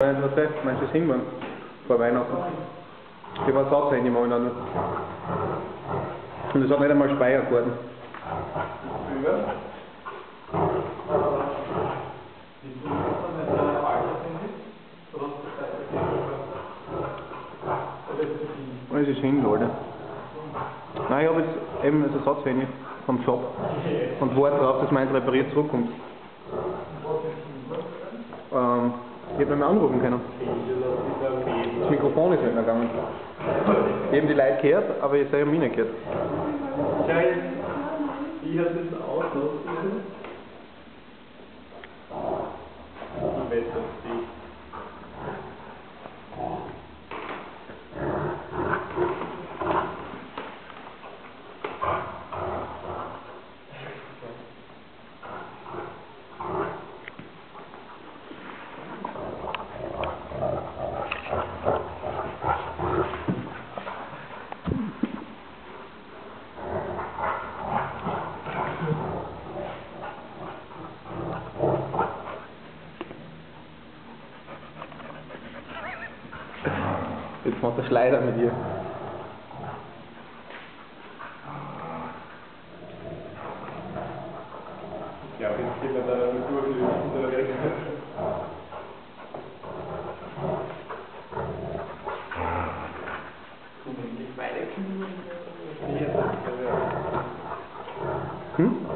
Du, was heißt? Meinst du das hingegangen? Vor Weihnachten. Ich war Satzhandy mal dann. Und es hat nicht einmal Speicher geworden. Was ist hin, Leute? Nein, ich habe jetzt eben das Ersatzhandy vom Shop und warte darauf, dass meins repariert zurückkommt. Ich hätte nicht mehr anrufen können. Das Mikrofon ist nicht mehr gegangen. Ich habe die Leute gehört, aber ich sehe mich nicht gehört. Wie hat das ausgesehen? Am Jetzt macht der Schleider mit ihr. Ja, jetzt geht er da durch die unter der Welt. Hm?